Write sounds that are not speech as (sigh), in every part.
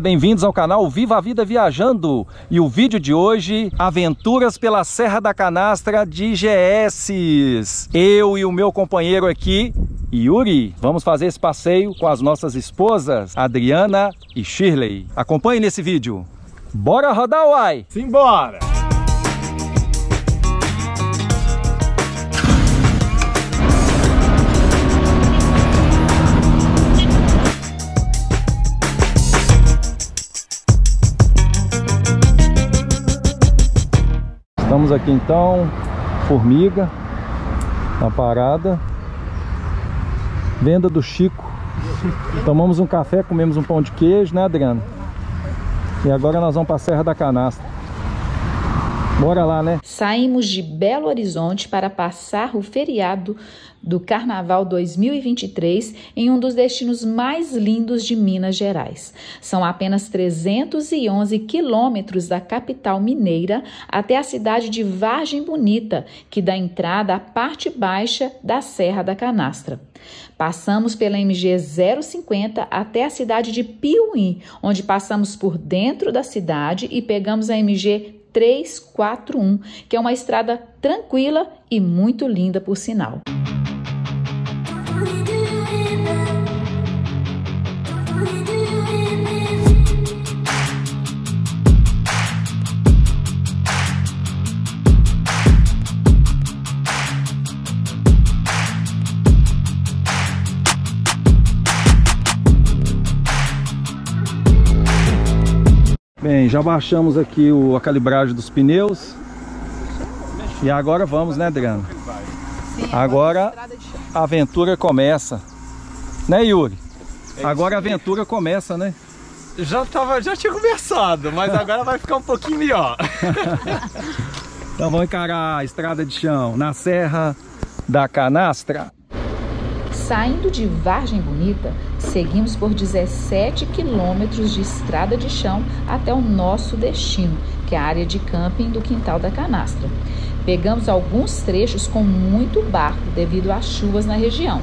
Bem-vindos ao canal Viva a Vida Viajando e o vídeo de hoje, aventuras pela Serra da Canastra de GS. Eu e o meu companheiro aqui, Yuri, vamos fazer esse passeio com as nossas esposas, Adriana e Shirley. Acompanhe nesse vídeo. Bora rodar, uai! Simbora! Estamos aqui então, Formiga, na parada. Venda do Chico. Tomamos um café, comemos um pão de queijo, né Adriano? E agora nós vamos para a Serra da Canastra. Bora lá, né? Saímos de Belo Horizonte para passar o feriado do Carnaval 2023 em um dos destinos mais lindos de Minas Gerais. São apenas 311 quilômetros da capital mineira até a cidade de Vargem Bonita, que dá entrada à parte baixa da Serra da Canastra. Passamos pela MG 050 até a cidade de Piuí, onde passamos por dentro da cidade e pegamos a MG 341, que é uma estrada tranquila e muito linda por sinal. Bem, já baixamos aqui o, a calibragem dos pneus. E agora vamos, né, Adriano? Agora a aventura começa. Né, Yuri? É agora a aventura começa, né? Já, tava, já tinha começado, mas agora vai ficar um pouquinho melhor. (laughs) Então vamos encarar a estrada de chão na Serra da Canastra. Saindo de Vargem Bonita, seguimos por 17 quilômetros de estrada de chão até o nosso destino, que é a área de camping do Quintal da Canastra. Pegamos alguns trechos com muito barro devido às chuvas na região,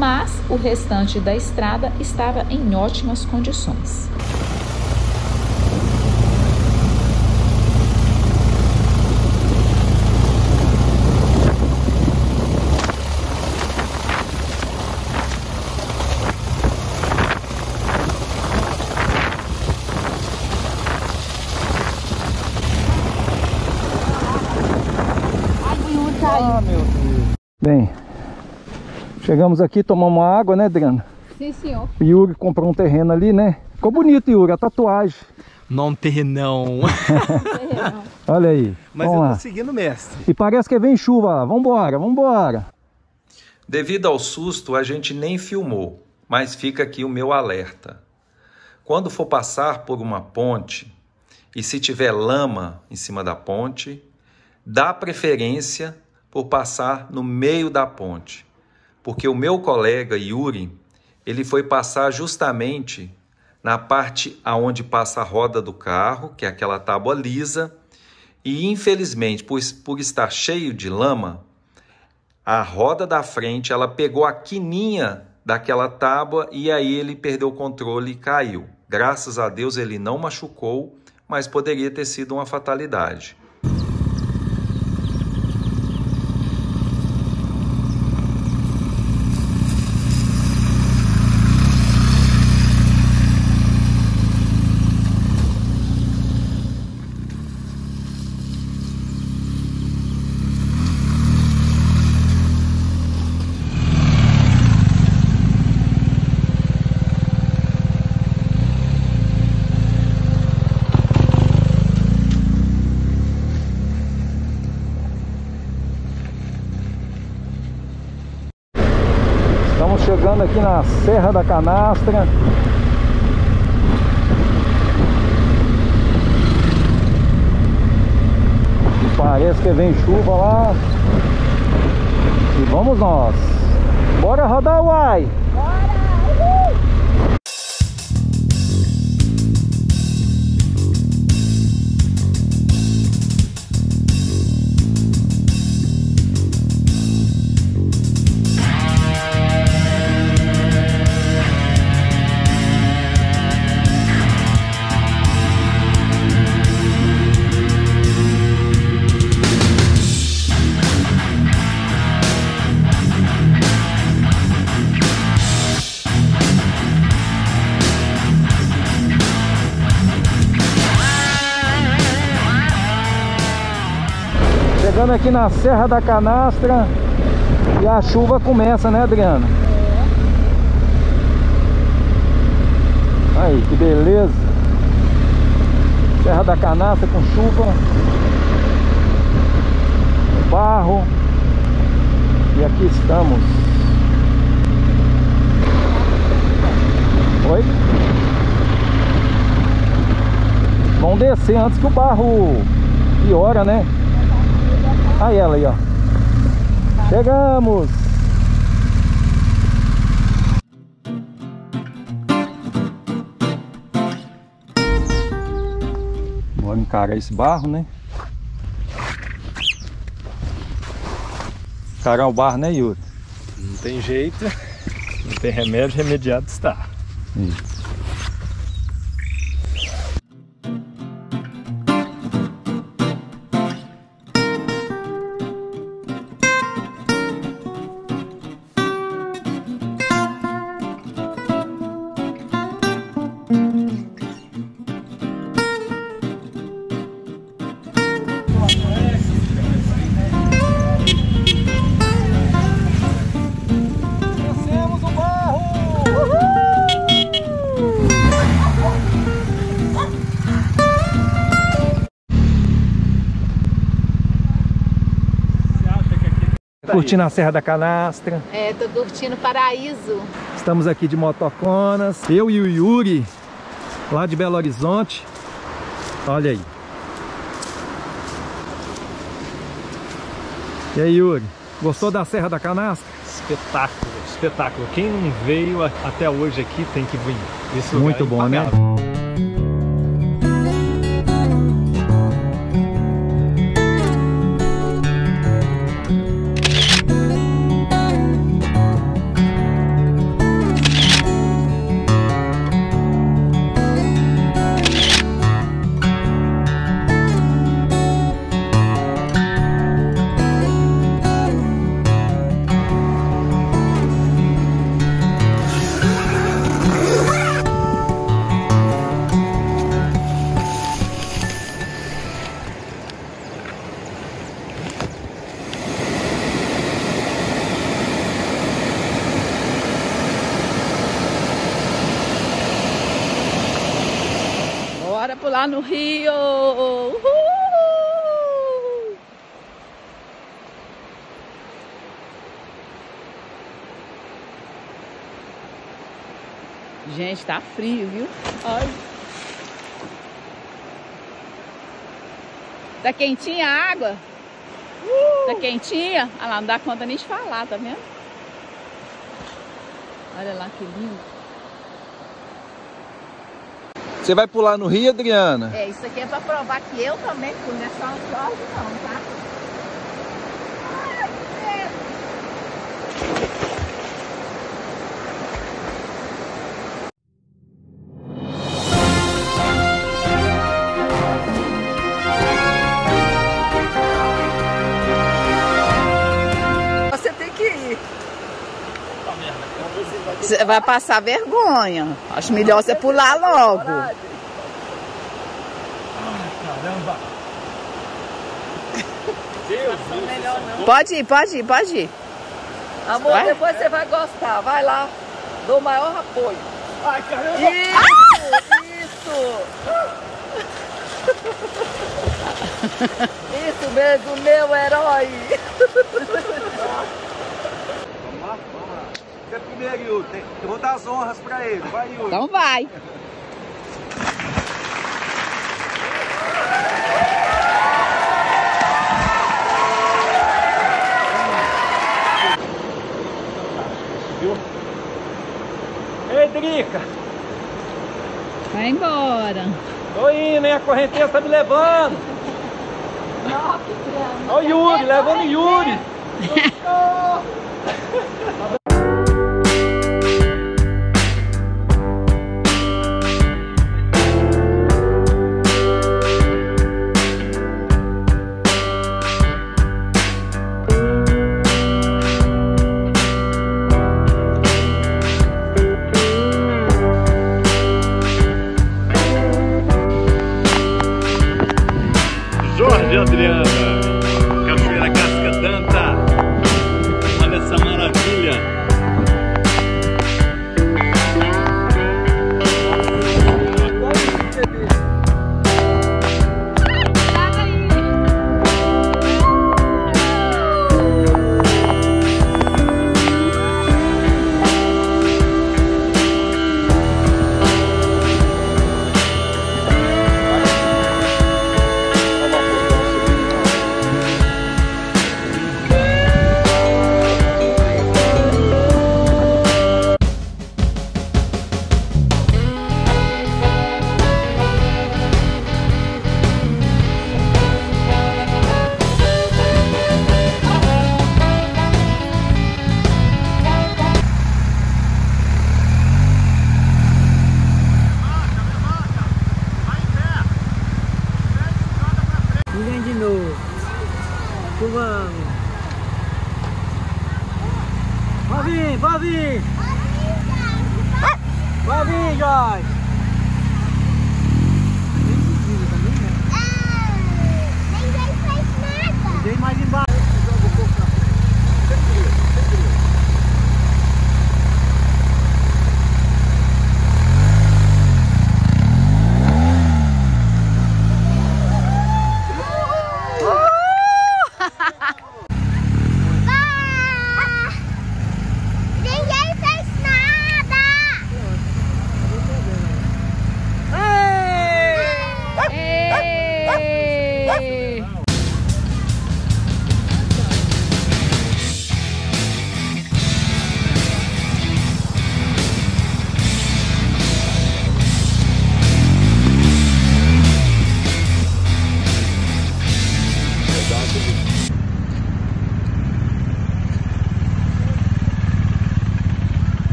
mas o restante da estrada estava em ótimas condições. Ah, meu Deus. Bem, chegamos aqui, tomamos água, né, Adriana? Sim, senhor. O Yuri comprou um terreno ali, né? Ficou bonito, Yuri, a tatuagem. Não ter não. (laughs) Olha aí. Mas Vamos eu lá. tô seguindo, mestre. E parece que vem chuva lá. Vambora, vambora. Devido ao susto, a gente nem filmou, mas fica aqui o meu alerta. Quando for passar por uma ponte e se tiver lama em cima da ponte, dá preferência por passar no meio da ponte, porque o meu colega Yuri, ele foi passar justamente na parte aonde passa a roda do carro, que é aquela tábua lisa, e infelizmente, por, por estar cheio de lama, a roda da frente ela pegou a quininha daquela tábua e aí ele perdeu o controle e caiu. Graças a Deus ele não machucou, mas poderia ter sido uma fatalidade. Estamos chegando aqui na Serra da Canastra. Parece que vem chuva lá. E vamos nós. Bora rodar, uai! Chegando aqui na Serra da Canastra e a chuva começa, né, Adriana? Aí, que beleza. Serra da Canastra com chuva. Barro. E aqui estamos. Oi? Vamos descer antes que o barro piora, né? Aí ela aí, ó. Chegamos! Bora encarar esse barro, né? Encarar o barro, né, Yuri? Não tem jeito, (laughs) não tem remédio, remediado está. Isso. Curtindo a Serra da Canastra. É, tô curtindo paraíso. Estamos aqui de motoconas. Eu e o Yuri, lá de Belo Horizonte. Olha aí. E aí, Yuri? Gostou da Serra da Canastra? espetáculo, espetáculo. Quem não veio até hoje aqui tem que vir. Esse lugar Muito é bom, né? Bora pular no rio! Uhul! Gente, tá frio, viu? Olha. Tá quentinha a água? Tá quentinha? Olha lá, não dá conta nem de falar, tá vendo? Olha lá que lindo. Você vai pular no rio, Adriana? É, isso aqui é pra provar que eu também fui, não é só o Jorge não, tá? Você vai passar vergonha. Acho melhor você pular logo. Caramba! Deus. Pode ir, pode ir, pode ir. Amor, Vai? depois você vai gostar. Vai lá. Dou o maior apoio. Ai, caramba! Isso! Isso! (laughs) Isso mesmo, meu herói! (laughs) Você primeiro, Yuri. Eu vou dar as honras pra ele. Vai, Yuri. Então vai. Drica. Vai embora. Tô indo, hein? A correnteza tá me levando. Olha o Yuri, levando o Yuri. (laughs) Jorge Adriana, guys.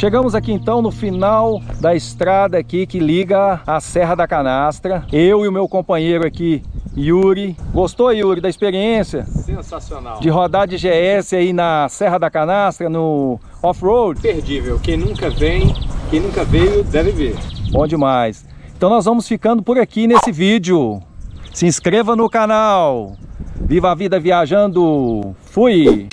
Chegamos aqui então no final da estrada aqui que liga a Serra da Canastra. Eu e o meu companheiro aqui, Yuri. Gostou, Yuri, da experiência? Sensacional. De rodar de GS aí na Serra da Canastra, no off-road? Perdível. Quem nunca vem, quem nunca veio, deve ver. Bom demais. Então nós vamos ficando por aqui nesse vídeo. Se inscreva no canal. Viva a vida viajando. Fui!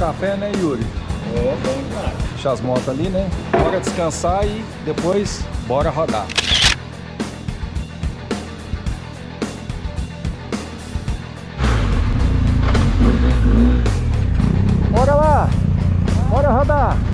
Café, né, Yuri? É, bom demais. Deixa as motos ali, né? Bora descansar e depois bora rodar. Bora lá! Bora rodar!